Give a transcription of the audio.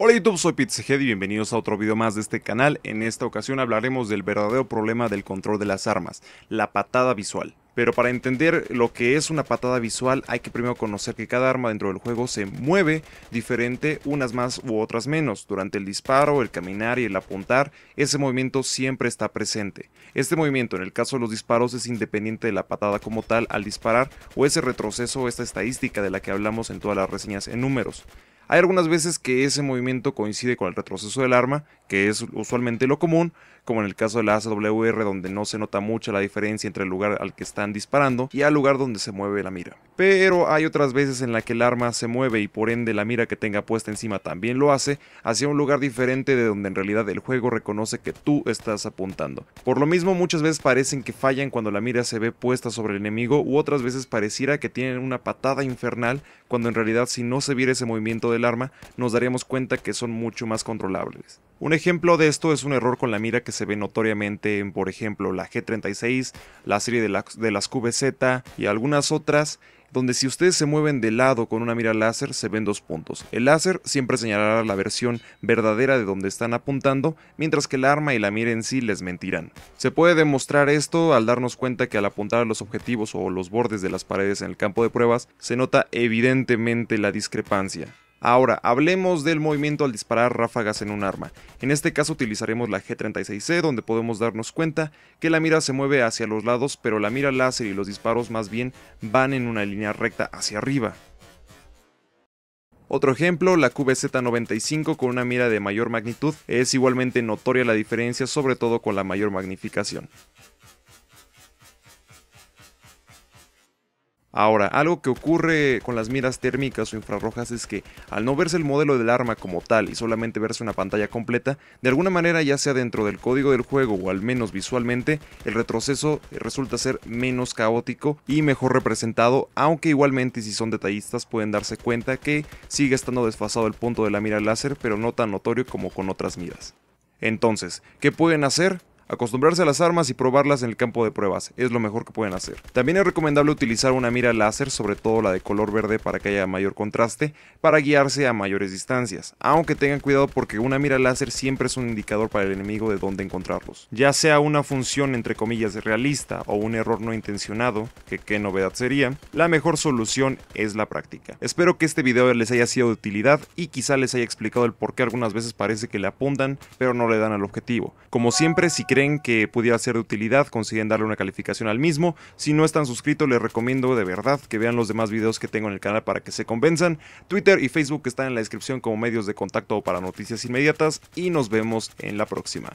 Hola YouTube, soy Pizzehead y bienvenidos a otro video más de este canal. En esta ocasión hablaremos del verdadero problema del control de las armas, la patada visual. Pero para entender lo que es una patada visual hay que primero conocer que cada arma dentro del juego se mueve diferente, unas más u otras menos. Durante el disparo, el caminar y el apuntar, ese movimiento siempre está presente. Este movimiento en el caso de los disparos es independiente de la patada como tal al disparar o ese retroceso o esta estadística de la que hablamos en todas las reseñas en números. Hay algunas veces que ese movimiento coincide con el retroceso del arma, que es usualmente lo común, como en el caso de la AWR donde no se nota mucho la diferencia entre el lugar al que están disparando y al lugar donde se mueve la mira. Pero hay otras veces en la que el arma se mueve y por ende la mira que tenga puesta encima también lo hace hacia un lugar diferente de donde en realidad el juego reconoce que tú estás apuntando. Por lo mismo muchas veces parecen que fallan cuando la mira se ve puesta sobre el enemigo u otras veces pareciera que tienen una patada infernal cuando en realidad si no se viera ese movimiento del arma nos daríamos cuenta que son mucho más controlables. Un ejemplo de esto es un error con la mira que se ve notoriamente en, por ejemplo, la G36, la serie de, las QVZ y algunas otras, donde si ustedes se mueven de lado con una mira láser se ven dos puntos. El láser siempre señalará la versión verdadera de donde están apuntando, mientras que el arma y la mira en sí les mentirán. Se puede demostrar esto al darnos cuenta que al apuntar a los objetivos o los bordes de las paredes en el campo de pruebas se nota evidentemente la discrepancia. Ahora, hablemos del movimiento al disparar ráfagas en un arma. En este caso utilizaremos la G36C donde podemos darnos cuenta que la mira se mueve hacia los lados pero la mira láser y los disparos más bien van en una línea recta hacia arriba. Otro ejemplo, la QBZ95 con una mira de mayor magnitud es igualmente notoria la diferencia sobre todo con la mayor magnificación. Ahora, algo que ocurre con las miras térmicas o infrarrojas es que al no verse el modelo del arma como tal y solamente verse una pantalla completa, de alguna manera ya sea dentro del código del juego o al menos visualmente, el retroceso resulta ser menos caótico y mejor representado, aunque igualmente si son detallistas pueden darse cuenta que sigue estando desfasado el punto de la mira láser pero no tan notorio como con otras miras. Entonces, ¿qué pueden hacer? Acostumbrarse a las armas y probarlas en el campo de pruebas es lo mejor que pueden hacer. También es recomendable utilizar una mira láser, sobre todo la de color verde para que haya mayor contraste, para guiarse a mayores distancias, aunque tengan cuidado porque una mira láser siempre es un indicador para el enemigo de dónde encontrarlos. Ya sea una función entre comillas realista o un error no intencionado, que qué novedad sería, la mejor solución es la práctica. Espero que este video les haya sido de utilidad y quizá les haya explicado el por qué algunas veces parece que le apuntan pero no le dan al objetivo. Como siempre, si quieren creen que pudiera ser de utilidad, consiguen darle una calificación al mismo. Si no están suscritos, les recomiendo de verdad que vean los demás videos que tengo en el canal para que se convenzan. Twitter y Facebook están en la descripción como medios de contacto para noticias inmediatas y nos vemos en la próxima.